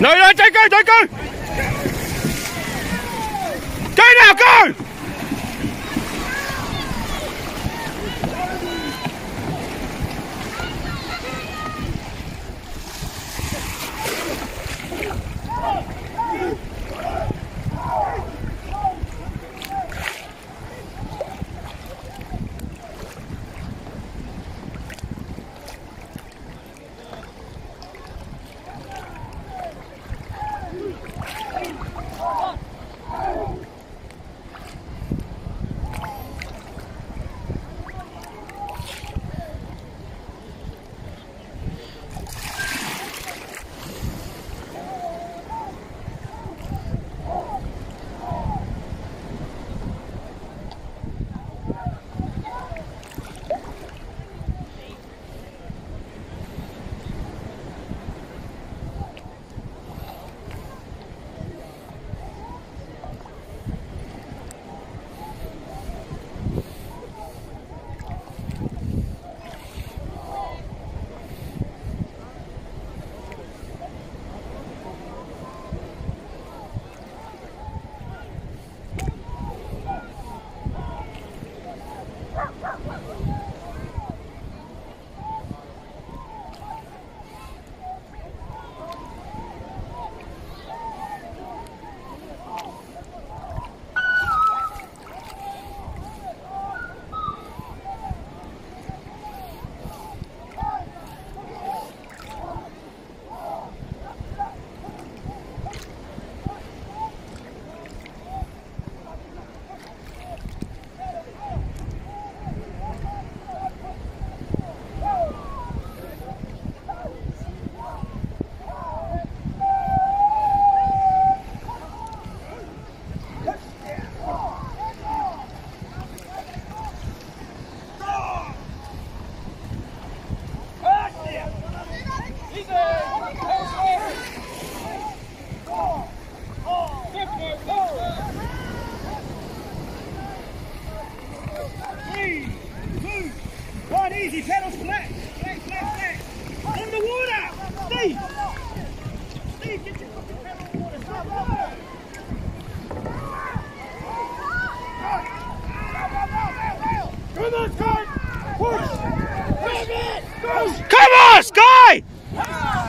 来来，再干，再干 trái? Go! Three, Easy, pedals flat. Flat, flat, flat. On the water. Steve. Steve, get your fucking pedal on the water. Stop. Come on, Sky! Push! Come on, Sky!